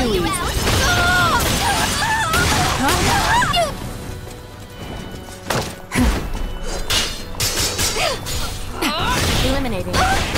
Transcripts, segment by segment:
too Eliminating.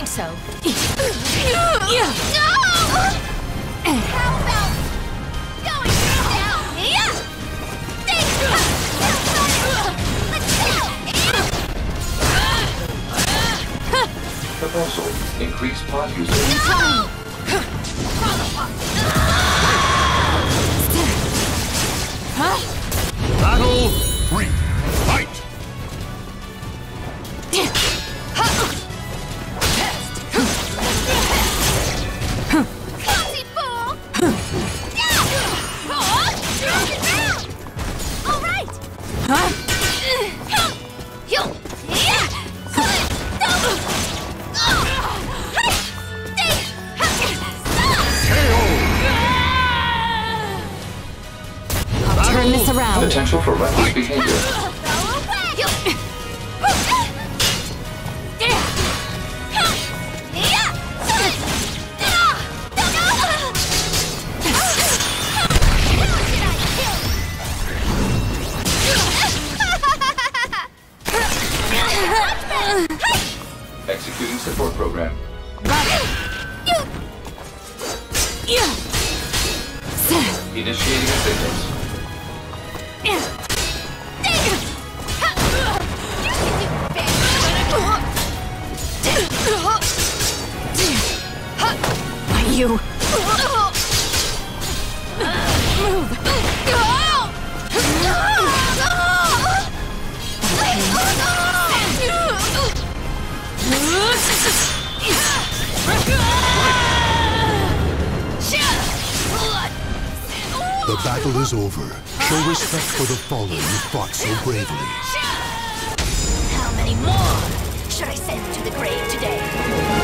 think so. No! How about going down? Thanks! Let's. Increase usage. No! Huh? Potential for reckless behavior. Executing support program. Initiating assistance. You. battle is over, show respect for the fallen you fought so bravely. How many more should I send to the grave today?